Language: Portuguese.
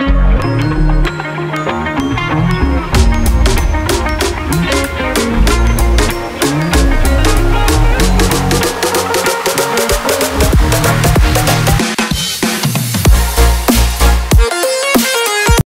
Música